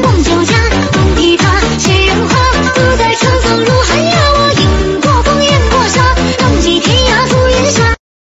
梦酒家